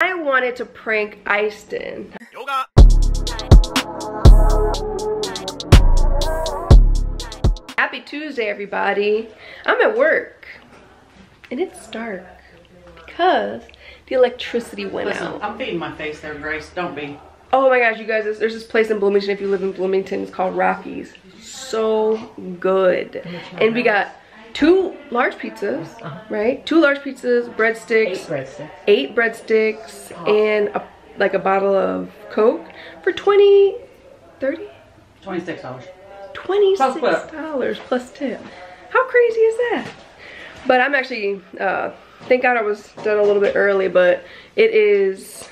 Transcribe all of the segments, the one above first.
I wanted to prank Eyston. Yoga. Happy Tuesday, everybody. I'm at work and it's dark because the electricity went Listen, out. I'm feeding my face there, Grace. Don't be. Oh my gosh, you guys, there's this place in Bloomington. If you live in Bloomington, it's called Rockies. So good. And we got two large pizzas, right? Two large pizzas, breadsticks, breadsticks. eight breadsticks, and a, like a bottle of Coke for 20, 30? Twenty-six dollars. $26 plus tip. How crazy is that? But I'm actually, uh, thank God I was done a little bit early, but it is,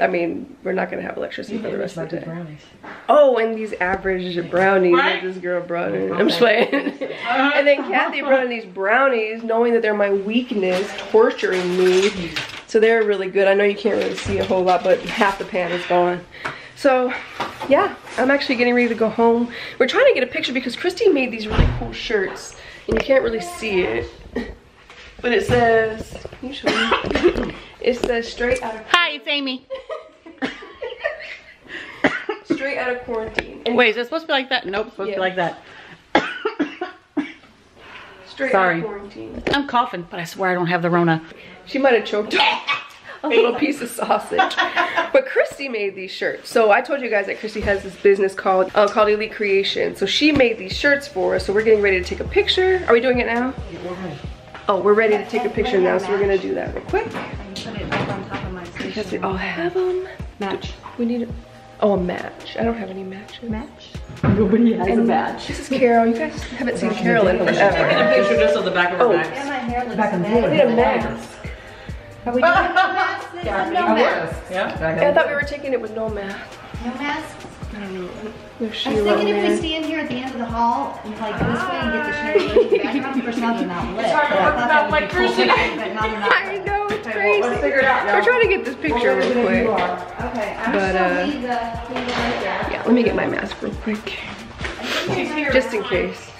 I mean, we're not gonna have electricity for the rest of the day. brownies. Oh, and these average brownies Right. that this girl brought in. I'm just playing. and then Kathy brought in these brownies, knowing that they're my weakness, torturing me. So they're really good. I know you can't really see a whole lot, but half the pan is gone. So, yeah, I'm actually getting ready to go home. We're trying to get a picture because Christy made these really cool shirts, and you can't really see it. But it says, you show me? It says straight out of Hi, it's Amy. straight out of quarantine. And Wait, is it supposed to be like that? Nope, it's supposed Yeah. to be like that. straight sorry. out of quarantine. I'm coughing, but I swear I don't have the Rona. She might have choked on a little piece of sausage. But Christy made these shirts. So I told you guys that Christy has this business called uh, called Elite Creation. So she made these shirts for us. So we're getting ready to take a picture. Are we doing it now? Oh, we're ready to take a picture now. So we're gonna do that real quick. I can put it on top of my station. Because we all have them. match. We need a, oh, a match. I don't have any matches. Match? Nobody has And a match. This is Carol. You guys haven't seen Carol in forever. picture just of the back of Oh. Yeah, my hair looks Back so in bad. We need a mask. Are we doing no masks? This is no masks. Yeah. I thought we were taking it with no mask. No masks? I don't know. I was thinking if we stand here at the end of the hall and like this way and get the chandeliers in the background, of course now they're not lit. It's hard to talk about electricity. But now they're not I lit. know, it's Okay, crazy. well, let's figure it out, We're trying to get this picture real quick. Okay, I'm But, gonna uh, leave the, leave it right there. Yeah, let me get my mask real quick. Just in case.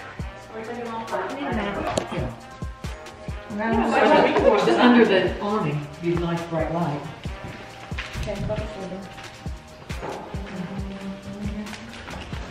Just under the awning, be nice bright light. Everybody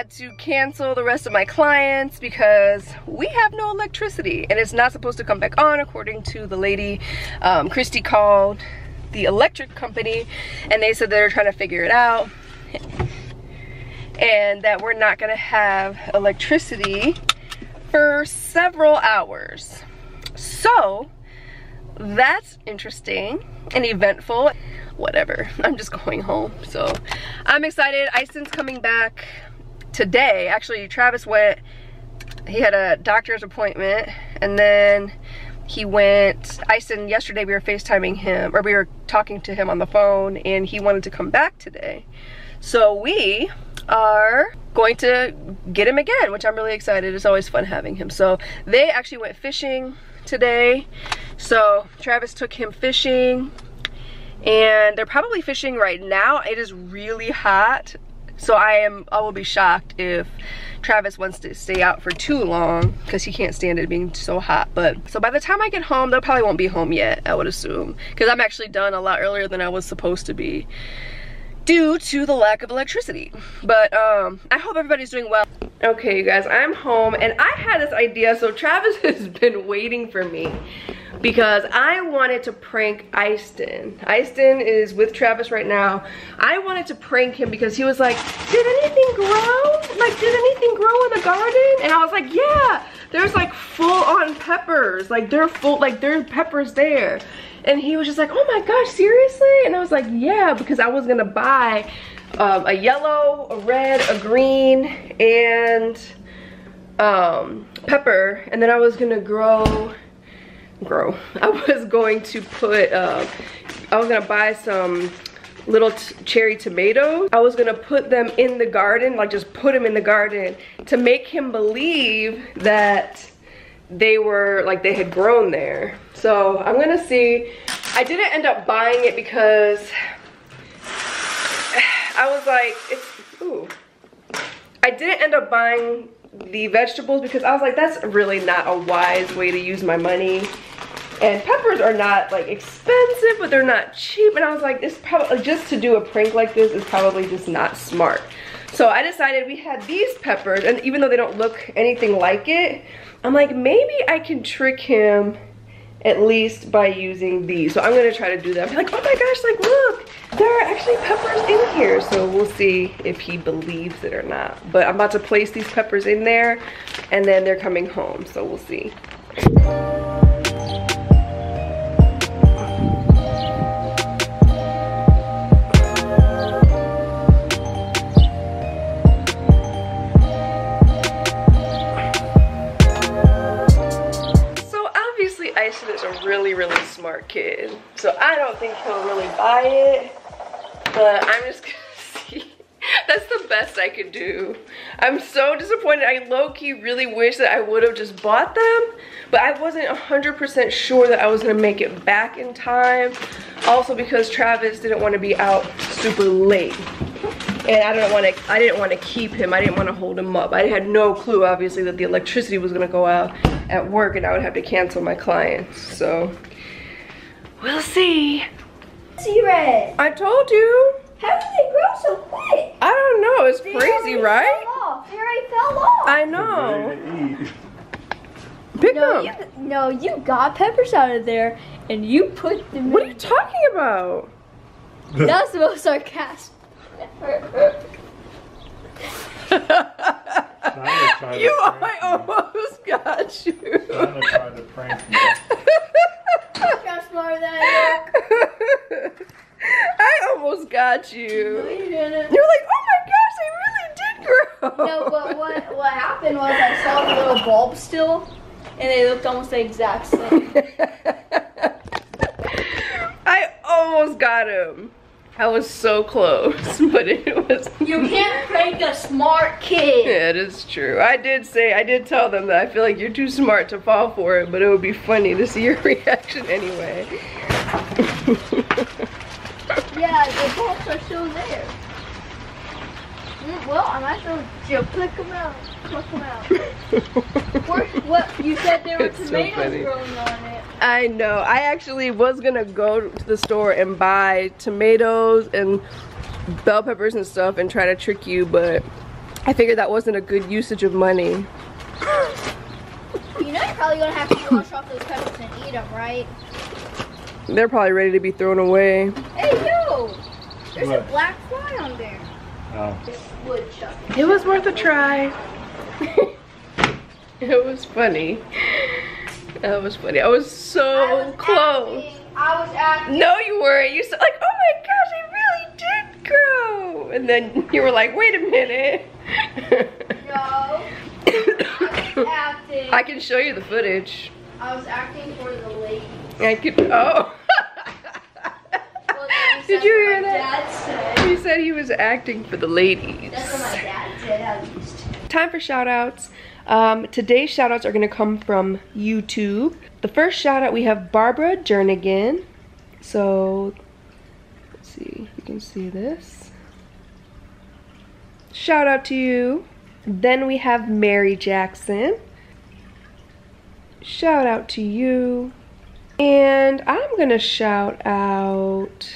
had to cancel the rest of my clients because we have no electricity and it's not supposed to come back on according to the lady um, Christy called the electric company and they said they're trying to figure it out and that we're not gonna have electricity for several hours. So that's interesting and eventful. Whatever, I'm just going home. So I'm excited. Eyston's coming back today. Actually, Travis went, he had a doctor's appointment and then he went, Eyston, yesterday we were FaceTiming him, or we were talking to him on the phone and he wanted to come back today. So we are going to get him again, which I'm really excited. It's always fun having him. So they actually went fishing today. So Travis took him fishing and they're probably fishing right now. It is really hot. So I am, I will be shocked if Travis wants to stay out for too long because he can't stand it being so hot. But so by the time I get home, they probably won't be home yet, I would assume. Because I'm actually done a lot earlier than I was supposed to be due to the lack of electricity. But um, I hope everybody's doing well. Okay, you guys, I'm home and I had this idea. So Travis has been waiting for me because I wanted to prank Eyston. Eyston is with Travis right now. I wanted to prank him because he was like, did anything grow? Like, did anything grow in the garden? And I was like, yeah, there's like full on peppers. Like they're full, like there's peppers there. And he was just like, oh my gosh, seriously? And I was like, yeah, because I was gonna buy um, a yellow, a red, a green, and um, pepper. And then I was gonna grow, grow. I was going to put, uh, I was gonna buy some little cherry tomatoes. I was gonna put them in the garden, like just put them in the garden to make him believe that they were like they had grown there. So I'm gonna see. I didn't end up buying it because I was like, it's, ooh. I didn't end up buying the vegetables because I was like, that's really not a wise way to use my money. And peppers are not like expensive, but they're not cheap. And I was like, this probably, just to do a prank like this is probably just not smart. So I decided we had these peppers and even though they don't look anything like it, I'm like, maybe I can trick him at least by using these. So I'm gonna try to do that. I'm like, oh my gosh, like look, there are actually peppers in here. So we'll see if he believes it or not. But I'm about to place these peppers in there and then they're coming home. So we'll see. Smart kid. So I don't think he'll really buy it. But I'm just gonna see. That's the best I could do. I'm so disappointed. I low-key really wish that I would have just bought them. But I wasn't 100% sure that I was gonna make it back in time. Also because Travis didn't want to be out super late. And I don't want to, I didn't want to keep him. I didn't want to hold him up. I had no clue, obviously, that the electricity was going to go out at work and I would have to cancel my clients. So, we'll see. T-Rex. I told you. How did they grow so quick? I don't know. It's They crazy, already right? Fell off. They already fell off. I know. Pick no, them. you, no, you got peppers out of there and you put them What are you talking about? That's the most sarcastic. you, I almost got you. Shanna tried to prank me. How smarter than I I got you. No, you didn't. You're like, oh my gosh, they really did grow. No, but what what happened was I saw the little bulb still, and they looked almost the exact same. I almost got him. I was so close, but it was. You can't prank a smart kid. Yeah, it is true. I did say, I did tell them that I feel like you're too smart to fall for it, but it would be funny to see your reaction anyway. Yeah, the bulbs are still there. Mm, well, I might as well just click them out. Pluck them out. Where, what? You said there were It's tomatoes funny. growing on it. I know. I actually was gonna go to the store and buy tomatoes and bell peppers and stuff and try to trick you, but I figured that wasn't a good usage of money. You know you're probably gonna have to wash off those peppers and eat them, right? They're probably ready to be thrown away. Hey, yo! There's a black fly on there. Oh. Woodchuck. It was worth a try. it was funny. That was funny. I was so I was close. acting- I was acting. No, you weren't. You said like, oh my gosh, it really did grow. And then you were like, wait a minute. No. I was acting. I can show you the footage. I was acting for the lady. I could, oh. Well, at least Did you hear that? Dad said. He said he was acting for the ladies. That's what my dad said at least. Time for shout outs. Um, today's shout outs are going to come from YouTube. The first shout out we have Barbara Jernigan. So, let's see, you can see this. Shout out to you. Then we have Mary Jackson. Shout out to you. And I'm going to shout out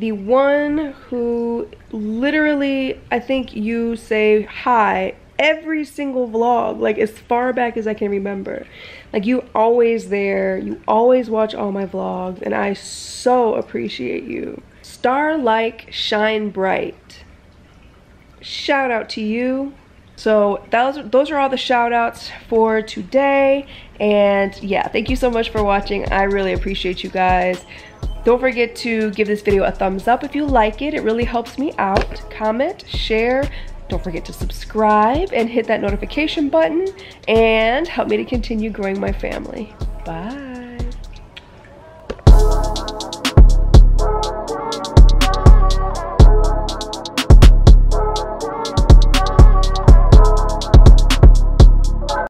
the one who literally, I think you say hi every single vlog, like as far back as I can remember. Like you always there, you always watch all my vlogs, and I so appreciate you. Star like shine bright. Shout out to you. So those, those are all the shout outs for today. And yeah, thank you so much for watching. I really appreciate you guys. Don't forget to give this video a thumbs up if you like it. It really helps me out. Comment, share, don't forget to subscribe and hit that notification button and help me to continue growing my family. Bye.